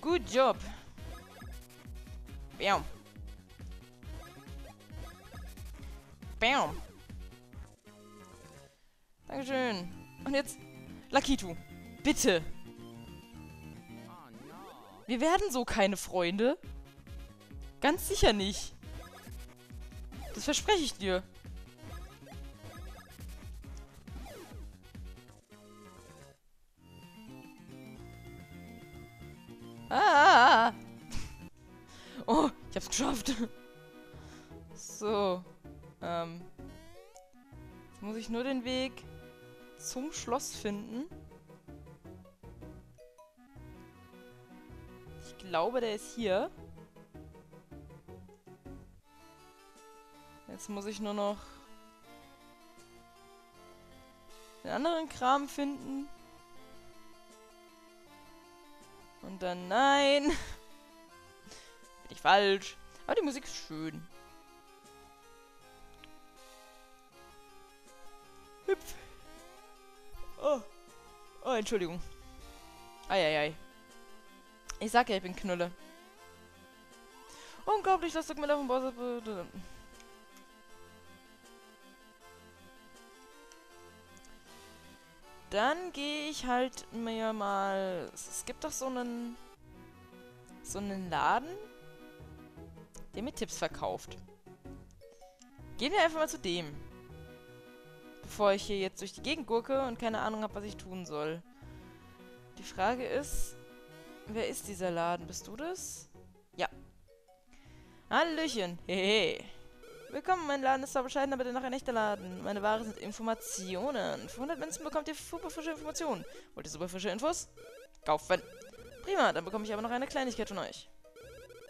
Good job. Bam. Bam. Dankeschön. Und jetzt Lakitu. Bitte. Wir werden so keine Freunde. Ganz sicher nicht. Das verspreche ich dir. Hab's geschafft. So. Ähm. Jetzt muss ich nur den Weg zum Schloss finden. Ich glaube, der ist hier. Jetzt muss ich nur noch den anderen Kram finden. Und dann nein. Bin ich falsch. Aber die Musik ist schön. Hüpf. Oh. Oh, Entschuldigung. Eieiei. Ich sag ja, ich bin Knülle. Unglaublich, dass du mir auf dem Boss... Dann gehe ich halt mir mal... Es gibt doch so einen... So einen Laden, der mir Tipps verkauft. Gehen wir einfach mal zu dem. Bevor ich hier jetzt durch die Gegend gurke und keine Ahnung habe, was ich tun soll. Die Frage ist, wer ist dieser Laden? Bist du das? Ja. Hallöchen. Hehe. Willkommen, mein Laden ist zwar bescheiden, aber dennoch ein echter Laden. Meine Ware sind Informationen. Für 100 Münzen bekommt ihr super frische Informationen. Wollt ihr super frische Infos? Kaufen. Prima, dann bekomme ich aber noch eine Kleinigkeit von euch.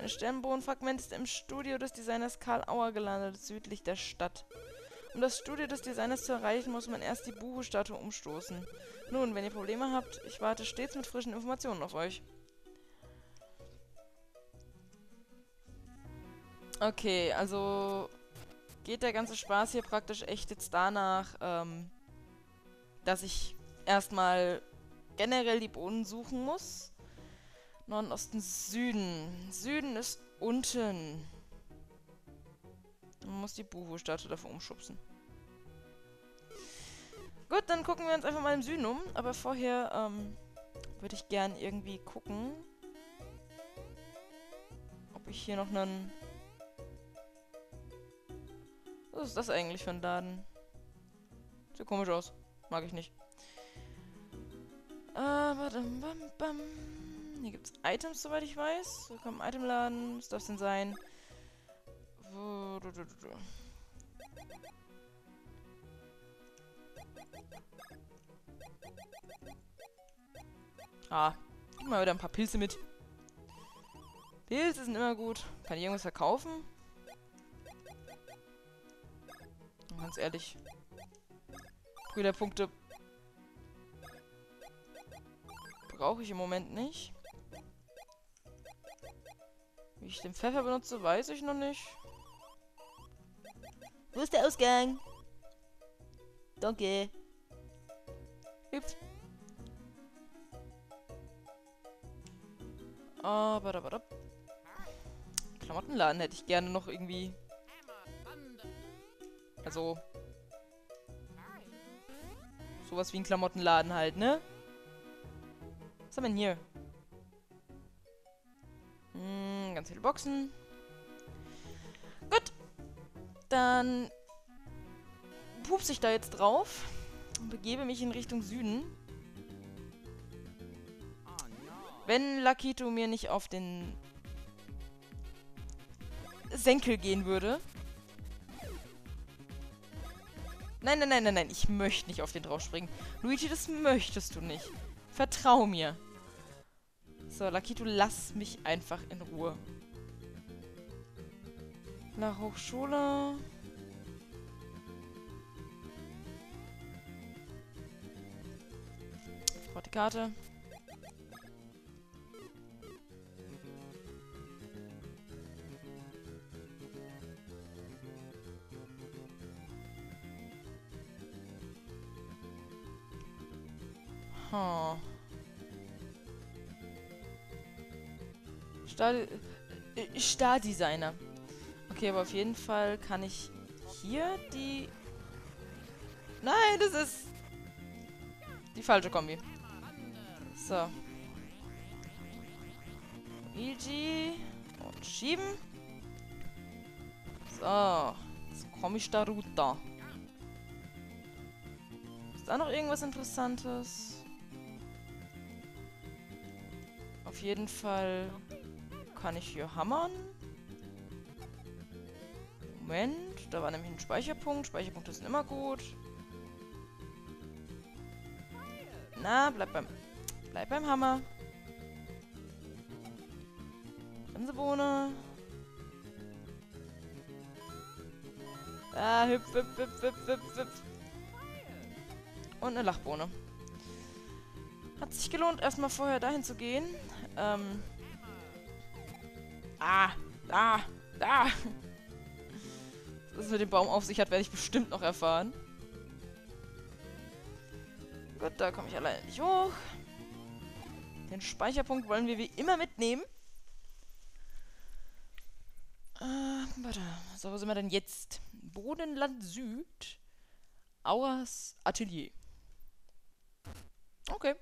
Ein Sternbohnenfragment ist im Studio des Designers Karl Auer gelandet, südlich der Stadt. Um das Studio des Designers zu erreichen, muss man erst die Buhu-Statue umstoßen. Nun, wenn ihr Probleme habt, ich warte stets mit frischen Informationen auf euch. Okay, also geht der ganze Spaß hier praktisch echt jetzt danach, ähm, dass ich erstmal generell die Bohnen suchen muss. Norden, Osten, Süden. Süden ist unten. Man muss die Buhu-Statue dafür umschubsen. Gut, dann gucken wir uns einfach mal im Süden um. Aber vorher ähm, würde ich gern irgendwie gucken, ob ich hier noch einen was ist das eigentlich für ein Laden? Sieht komisch aus. Mag ich nicht. Aber dann bam, bam. Hier gibt's Items, soweit ich weiß. Willkommen Itemladen. Was darf denn sein? Ah, gib mal wieder ein paar Pilze mit. Pilze sind immer gut. Kann ich irgendwas verkaufen? Ganz ehrlich. Brüderpunkte brauche ich im Moment nicht. Wie ich den Pfeffer benutze, weiß ich noch nicht. Wo ist der Ausgang? Danke. Hüpf. Aber, aber, aber. Klamottenladen hätte ich gerne noch irgendwie also... Sowas wie ein Klamottenladen halt, ne? Was haben wir denn hier? Ganz viele Boxen. Gut. Dann pups ich da jetzt drauf und begebe mich in Richtung Süden. Wenn Lakito mir nicht auf den Senkel gehen würde. Nein, nein, nein, nein, nein. Ich möchte nicht auf den drauf springen. Luigi, das möchtest du nicht. Vertrau mir. So, Lakito, lass mich einfach in Ruhe. Nach Hochschule. Ich brauche die Karte. Huh. Star, äh, Star-Designer. Okay, aber auf jeden Fall kann ich hier die... Nein, das ist die falsche Kombi. So. Luigi. Und schieben. So. Jetzt komme ich da runter. Ist da noch irgendwas Interessantes? Auf jeden Fall kann ich hier hammern. Moment, da war nämlich ein Speicherpunkt. Speicherpunkte sind immer gut. Na, bleib beim, bleib beim Hammer. Bremsebohne. Ah, hüpf, hüpf, hüpf, hüpf, hüpf, hüpf. Und eine Lachbohne. Hat sich gelohnt, erstmal vorher dahin zu gehen. Ähm. Ah, da, da. Was es mit dem Baum auf sich hat, werde ich bestimmt noch erfahren. Gut, da komme ich alleine nicht hoch. Den Speicherpunkt wollen wir wie immer mitnehmen. Äh, warte. So, wo sind wir denn jetzt? Bodenland Süd. Auers Atelier. Okay.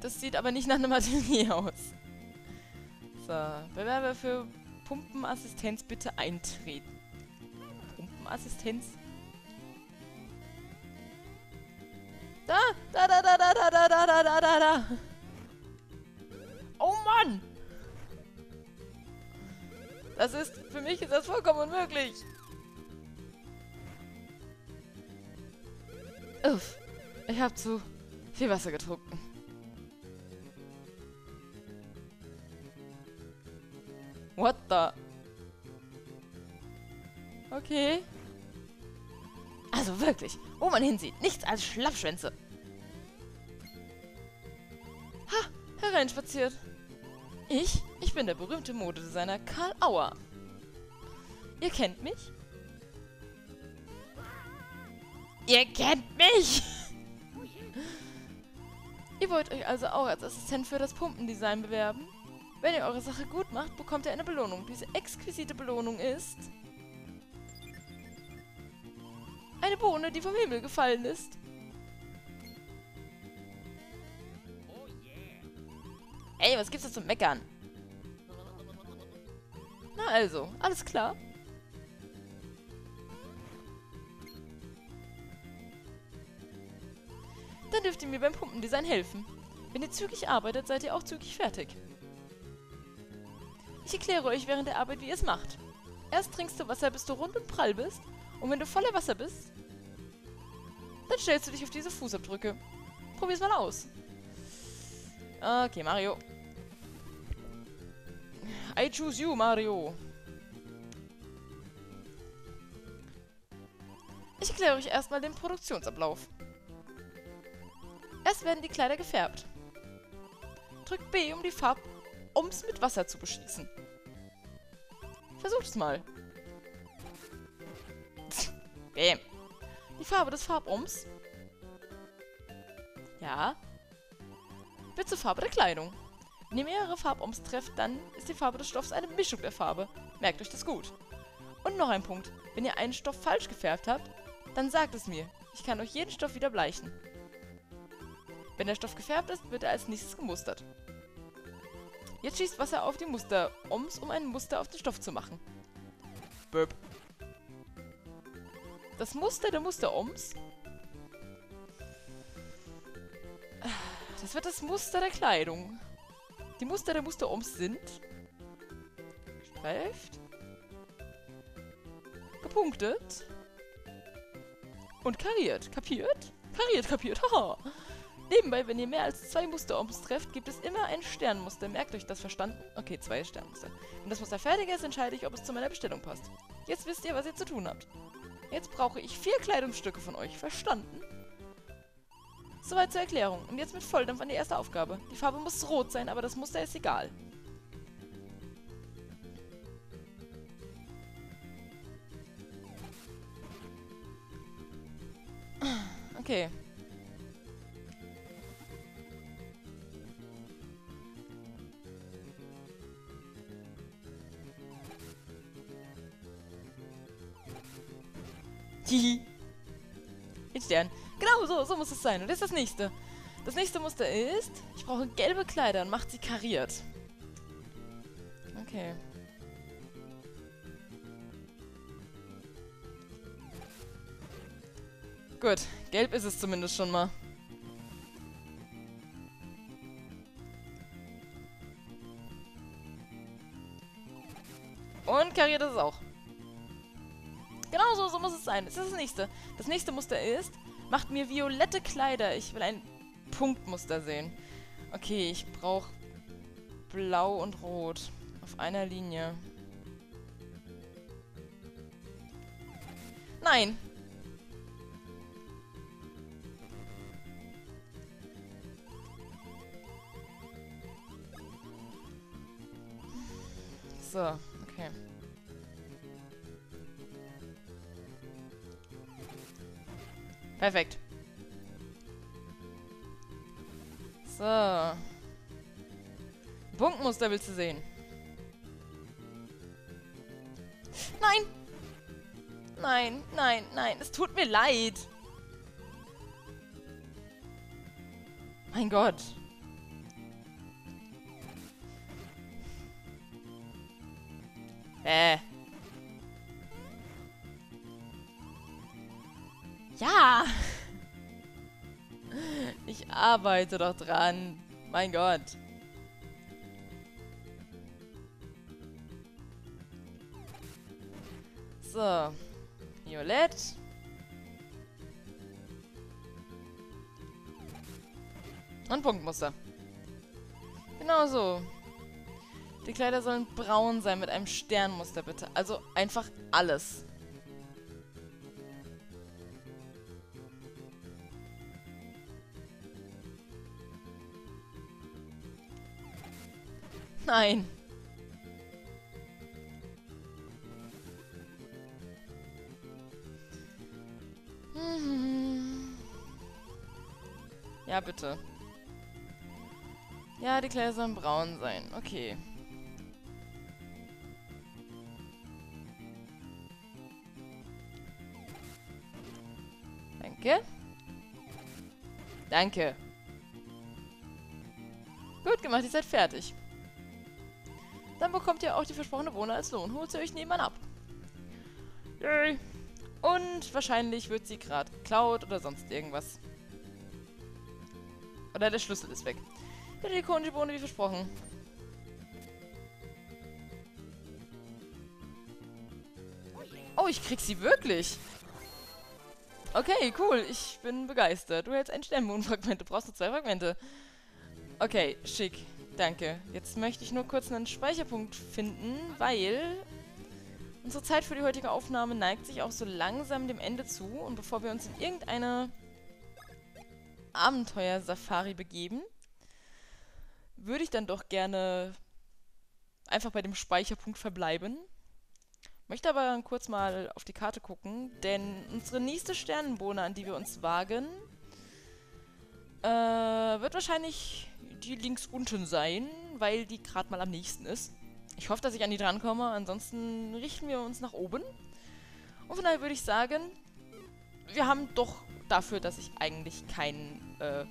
Das sieht aber nicht nach einem Atelier aus. So, Bewerber für Pumpenassistenz bitte eintreten. Pumpenassistenz? Da, da, da, da, da, da, da, da, da, da, da. Oh Mann! Das ist, für mich ist das vollkommen unmöglich. Uff, ich habe zu viel Wasser getrunken. What the? Okay. Also wirklich, wo man hinsieht, nichts als Schlappschwänze. Ha, hereinspaziert. Ich? Ich bin der berühmte Modedesigner Karl Auer. Ihr kennt mich? Ihr kennt mich! ihr wollt euch also auch als Assistent für das Pumpendesign bewerben? Wenn ihr eure Sache gut macht, bekommt ihr eine Belohnung. Diese exquisite Belohnung ist... Eine Bohne, die vom Himmel gefallen ist. Ey, was gibt's da zum Meckern? Na also, alles klar. Dann dürft ihr mir beim Pumpendesign helfen. Wenn ihr zügig arbeitet, seid ihr auch zügig fertig. Ich erkläre euch während der Arbeit, wie ihr es macht. Erst trinkst du Wasser, bis du rund und prall bist. Und wenn du voller Wasser bist, dann stellst du dich auf diese Fußabdrücke. Probier's mal aus. Okay, Mario. I choose you, Mario. Ich erkläre euch erstmal den Produktionsablauf. Erst werden die Kleider gefärbt. Drückt B, um die Farbums mit Wasser zu beschießen. Versucht es mal. Bäm. Die Farbe des Farbums. Ja. Wird zur Farbe der Kleidung. Wenn ihr mehrere Farbums trefft, dann ist die Farbe des Stoffs eine Mischung der Farbe. Merkt euch das gut. Und noch ein Punkt. Wenn ihr einen Stoff falsch gefärbt habt, dann sagt es mir. Ich kann euch jeden Stoff wieder bleichen. Wenn der Stoff gefärbt ist, wird er als nächstes gemustert. Jetzt schießt Wasser auf die Muster-Ums, um ein Muster auf den Stoff zu machen. Burp. Das Muster der Muster-Ums Das wird das Muster der Kleidung. Die Muster der Muster-Ums sind streift, gepunktet und kariert. Kapiert? Kariert, kapiert. Haha. Nebenbei, wenn ihr mehr als zwei Muster-Oms trefft, gibt es immer ein Sternmuster. Merkt euch das verstanden? Okay, zwei Sternmuster. Wenn das Muster fertig ist, entscheide ich, ob es zu meiner Bestellung passt. Jetzt wisst ihr, was ihr zu tun habt. Jetzt brauche ich vier Kleidungsstücke von euch. Verstanden? Soweit zur Erklärung. Und jetzt mit Volldampf an die erste Aufgabe. Die Farbe muss rot sein, aber das Muster ist egal. Okay. Hihi. Den Stern. Genau so, so muss es sein. Und das ist das nächste. Das nächste Muster ist, ich brauche gelbe Kleider und macht sie kariert. Okay. Gut, gelb ist es zumindest schon mal. Sein. Das ist das nächste. Das nächste Muster ist, macht mir violette Kleider. Ich will ein Punktmuster sehen. Okay, ich brauche blau und rot. Auf einer Linie. Nein. So. Okay. Perfekt. So. Punktmuster willst du sehen? Nein! Nein, nein, nein. Es tut mir leid. Mein Gott. Äh. Ja. Ich arbeite doch dran. Mein Gott. So. Violett. Und Punktmuster. Genau so. Die Kleider sollen braun sein mit einem Sternmuster, bitte. Also einfach alles. Nein. Ja, bitte. Ja, die Kleider sollen braun sein. Okay. Danke. Danke. Gut gemacht, ihr seid fertig. Dann bekommt ihr auch die versprochene Wohne als Lohn. Holt sie euch nebenan ab. Yay. Und wahrscheinlich wird sie gerade geklaut oder sonst irgendwas. Oder der Schlüssel ist weg. Ja, die ikonische Bohne wie versprochen. Oh, ich krieg sie wirklich. Okay, cool. Ich bin begeistert. Du hältst ein Sternbohnenfragment. Du brauchst nur zwei Fragmente. Okay, schick. Danke. Jetzt möchte ich nur kurz einen Speicherpunkt finden, weil unsere Zeit für die heutige Aufnahme neigt sich auch so langsam dem Ende zu. Und bevor wir uns in irgendeine Abenteuer-Safari begeben, würde ich dann doch gerne einfach bei dem Speicherpunkt verbleiben. Möchte aber kurz mal auf die Karte gucken, denn unsere nächste Sternenbohne, an die wir uns wagen, äh, wird wahrscheinlich die links unten sein, weil die gerade mal am nächsten ist. Ich hoffe, dass ich an die drankomme, ansonsten richten wir uns nach oben. Und von daher würde ich sagen, wir haben doch dafür, dass ich eigentlich keinen, äh,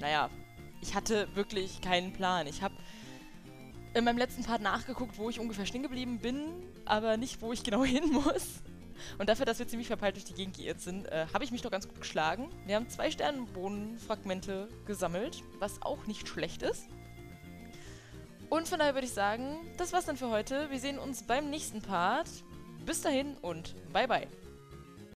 naja, ich hatte wirklich keinen Plan. Ich habe in meinem letzten Part nachgeguckt, wo ich ungefähr stehen geblieben bin, aber nicht, wo ich genau hin muss. Und dafür, dass wir ziemlich verpeilt durch die Gegend geirrt sind, äh, habe ich mich doch ganz gut geschlagen. Wir haben zwei Sternenbohnenfragmente gesammelt, was auch nicht schlecht ist. Und von daher würde ich sagen, das war's dann für heute. Wir sehen uns beim nächsten Part. Bis dahin und bye bye.